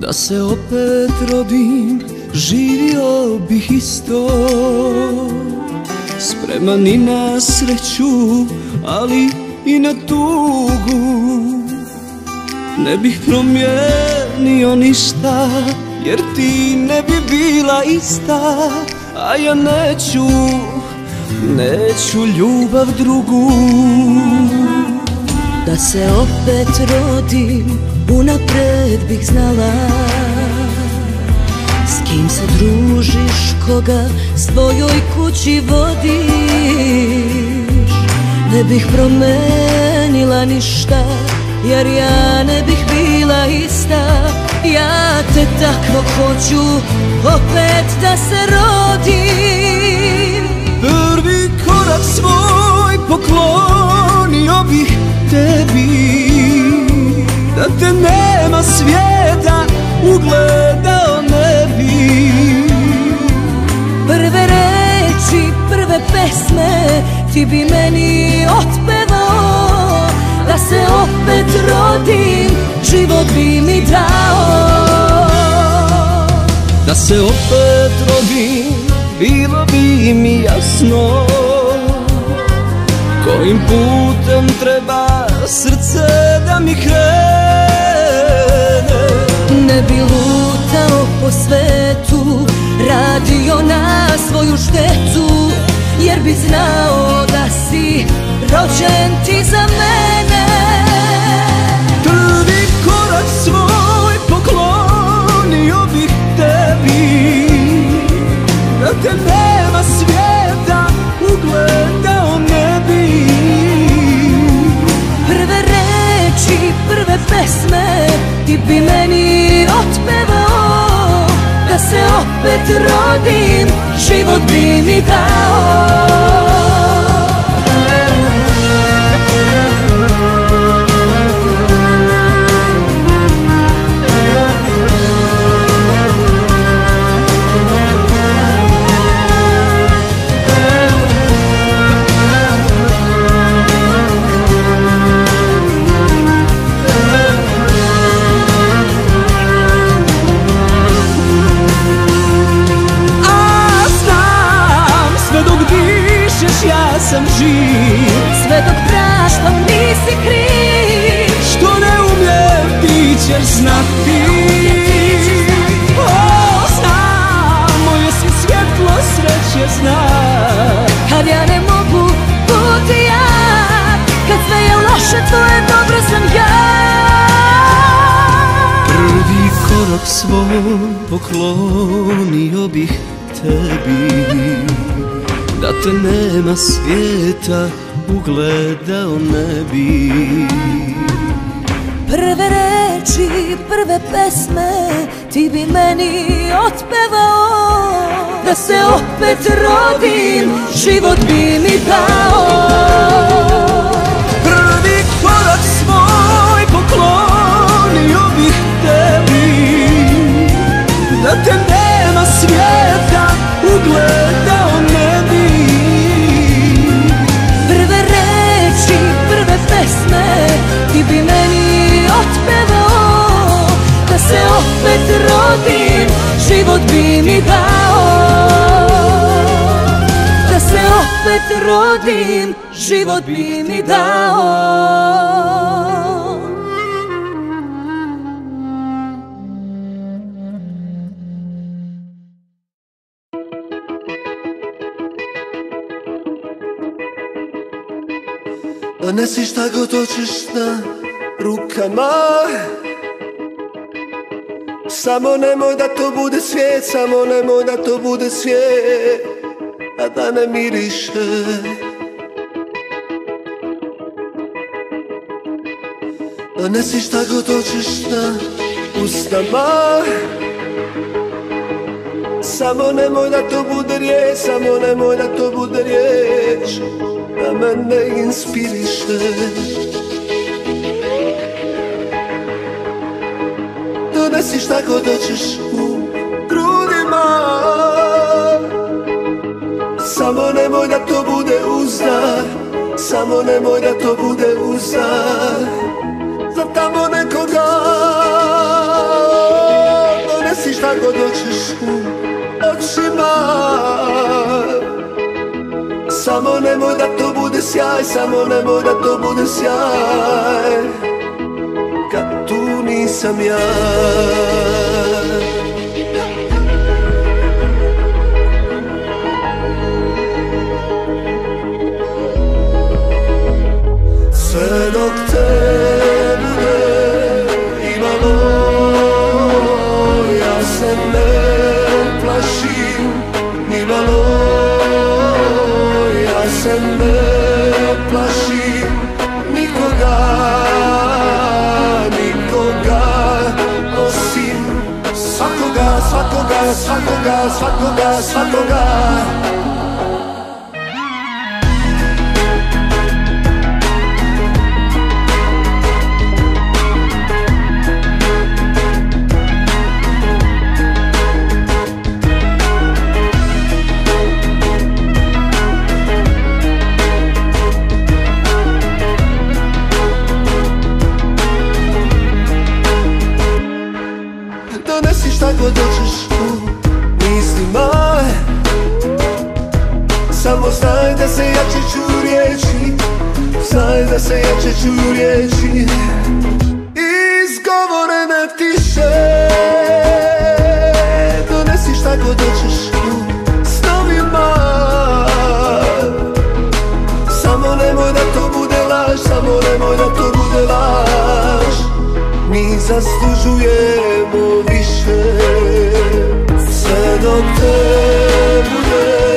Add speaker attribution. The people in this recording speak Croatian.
Speaker 1: Da se opet rodim, živio bih isto. Spreman i na sreću, ali i na tugu. Ne bih promijenio ništa, jer ti ne bi bila ista. A ja neću, neću ljubav drugu
Speaker 2: Da se opet rodim, unapred bih znala. S kim se družiš, koga svojoj kući vodiš? Ne bih promenila ništa, jer ja ne bih bila ista. Ja te takvo hoću, opet da se rodim.
Speaker 1: Prvi korak svoj poklonio bih tebi Da te nema svijeta ugledao ne bi
Speaker 2: Prve reči, prve pesme ti bi meni otpevao Da se opet rodim, život bi mi dao.
Speaker 1: Da se opet rodim, bilo bi mi jasno Kojim putem treba srce da mi krene.
Speaker 2: Ne bi lutao po svetu, radio na svoju štetu ti
Speaker 1: bi
Speaker 2: meni otpevao Da se opet rodim, život bi mi dao
Speaker 1: svoj poklonio bih tebi. Da te nema svijeta ugledao ne bi.
Speaker 2: Prve reči, prve pesme ti bi meni otpevao. Da se opet rodim, život bi mi dao
Speaker 1: bi
Speaker 2: meni otpevao Da se opet rodim, život bi mi dao. Da se opet rodim, život bi mi dao.
Speaker 3: Donesi šta god hoćeš na rukama. Samo nemoj da to bude svijet, samo nemoj da to bude svijet A da ne miriše Donesi šta god hoćeš na ustama. Samo nemoj da to bude riječ, samo nemoj da to bude riječ Da me ne inspiriše šta god hoćeš u grudima. Samo nemoj da to bude uzdar Samo nemoj da to bude uzdar Za tamo nekoga šta god hoćeš u očima. Samo nemoj da to bude sjaj, samo nemoj da to bude sjaj tu nisam 사고가 사고가 사고가 사고가. Da se jače čuju riječi. Izgovorene tiše Donesi šta god hoćeš u snovima Samo nemoj da to bude laž Samo nemoj da to bude laž. Mi zaslužujemo više. Sve dok te bude